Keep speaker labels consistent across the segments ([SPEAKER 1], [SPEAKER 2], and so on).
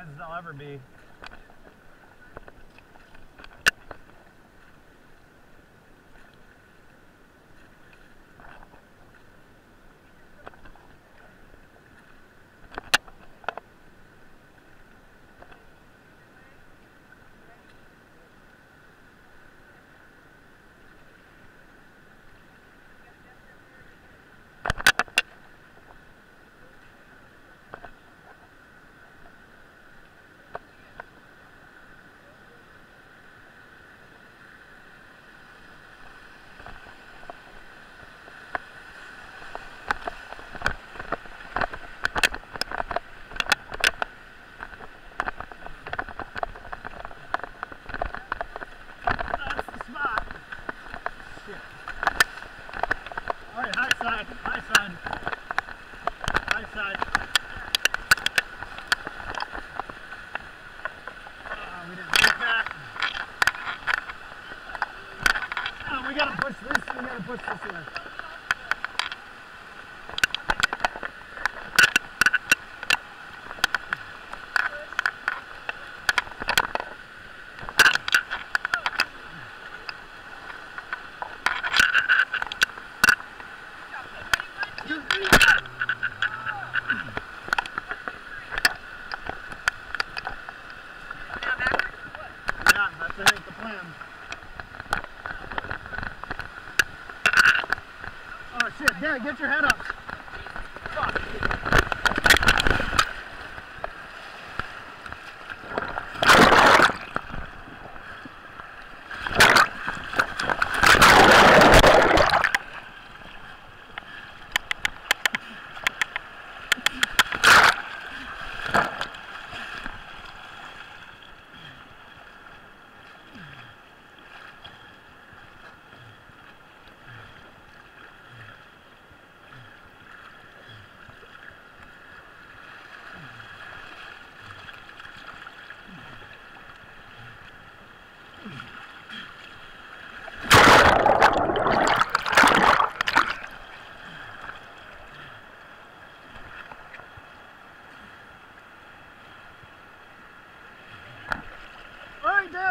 [SPEAKER 1] as I'll ever be. Side, high side, high side. Oh, we didn't make that. Oh, we gotta push this. We gotta push this way. Shit, Dad, get your head up.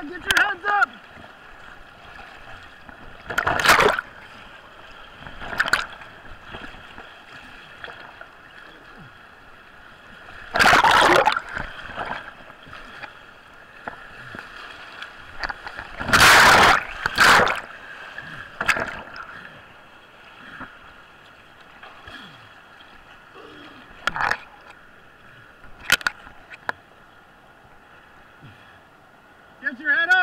[SPEAKER 1] Get your heads up. Get your head up.